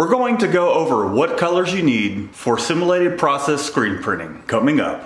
We're going to go over what colors you need for simulated process screen printing coming up.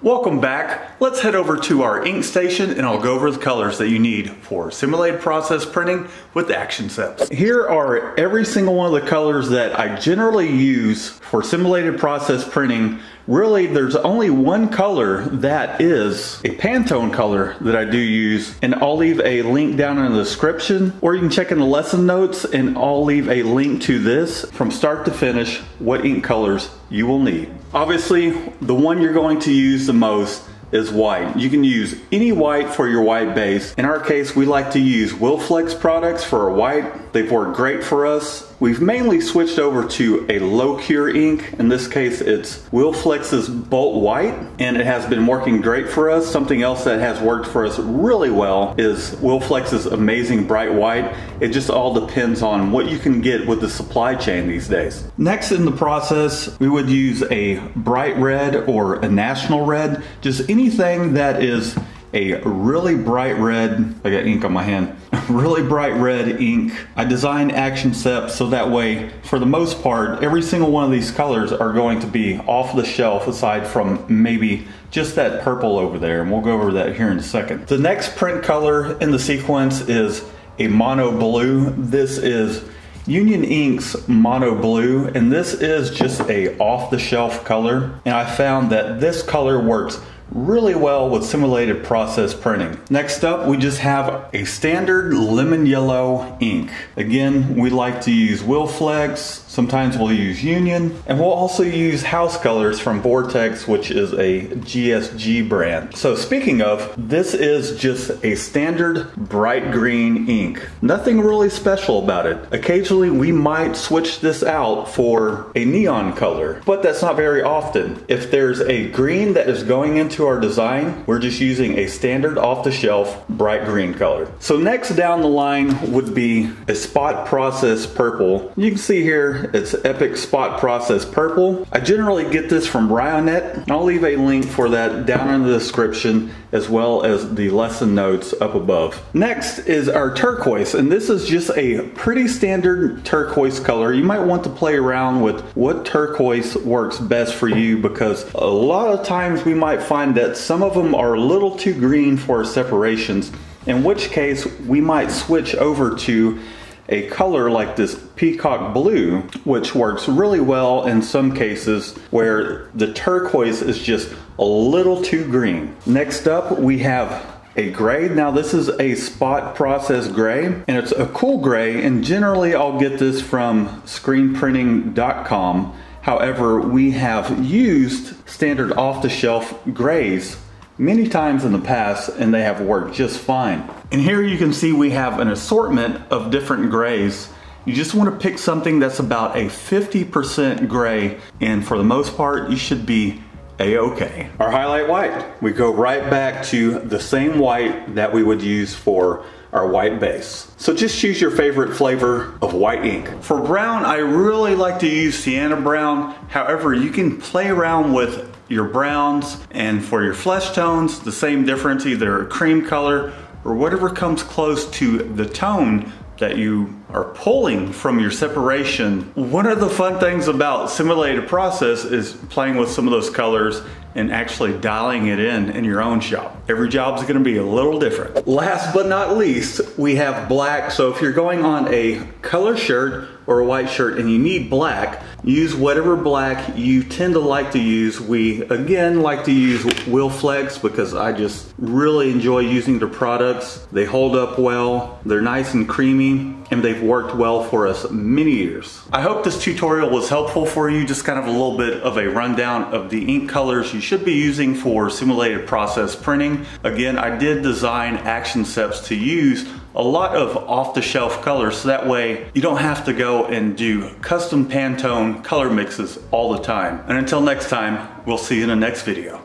Welcome back. Let's head over to our ink station and I'll go over the colors that you need for simulated process printing with ActionSeps. Here are every single one of the colors that I generally use for simulated process printing Really, there's only one color that is a Pantone color that I do use, and I'll leave a link down in the description, or you can check in the lesson notes, and I'll leave a link to this from start to finish, what ink colors you will need. Obviously, the one you're going to use the most is white. You can use any white for your white base. In our case, we like to use Wilflex products for a white. They've worked great for us. We've mainly switched over to a low cure ink. In this case, it's Wilflex's Bolt White, and it has been working great for us. Something else that has worked for us really well is Wilflex's Amazing Bright White. It just all depends on what you can get with the supply chain these days. Next in the process, we would use a bright red or a national red, just anything that is a really bright red, I got ink on my hand, really bright red ink. I designed ActionSeps so that way, for the most part, every single one of these colors are going to be off the shelf aside from maybe just that purple over there, and we'll go over that here in a second. The next print color in the sequence is a mono blue. This is Union Ink's Mono Blue, and this is just a off-the-shelf color. And I found that this color works really well with simulated process printing. Next up, we just have a standard lemon yellow ink. Again, we like to use Wilflex, Sometimes we'll use Union, and we'll also use house colors from Vortex, which is a GSG brand. So speaking of, this is just a standard bright green ink. Nothing really special about it. Occasionally we might switch this out for a neon color, but that's not very often. If there's a green that is going into our design, we're just using a standard off-the-shelf bright green color. So next down the line would be a spot process purple. You can see here it's Epic Spot Process Purple. I generally get this from Ryonet. I'll leave a link for that down in the description as well as the lesson notes up above. Next is our turquoise, and this is just a pretty standard turquoise color. You might want to play around with what turquoise works best for you because a lot of times we might find that some of them are a little too green for separations, in which case we might switch over to a color like this peacock blue, which works really well in some cases where the turquoise is just a little too green. Next up, we have a gray. Now this is a spot process gray and it's a cool gray and generally I'll get this from screenprinting.com. However, we have used standard off-the-shelf grays many times in the past and they have worked just fine. And here you can see we have an assortment of different grays. You just want to pick something that's about a 50% gray and for the most part you should be a-okay. Our highlight white, we go right back to the same white that we would use for our white base. So just choose your favorite flavor of white ink. For brown, I really like to use sienna brown. However, you can play around with your browns and for your flesh tones, the same difference, either a cream color or whatever comes close to the tone that you are pulling from your separation. One of the fun things about simulated process is playing with some of those colors and actually dialing it in in your own shop. Every job is gonna be a little different. Last but not least, we have black. So if you're going on a color shirt or a white shirt and you need black, use whatever black you tend to like to use. We, again, like to use Wilflex because I just really enjoy using their products. They hold up well, they're nice and creamy, and they've worked well for us many years. I hope this tutorial was helpful for you, just kind of a little bit of a rundown of the ink colors you should be using for simulated process printing. Again, I did design ActionSeps to use a lot of off-the-shelf colors so that way you don't have to go and do custom Pantone color mixes all the time. And until next time, we'll see you in the next video.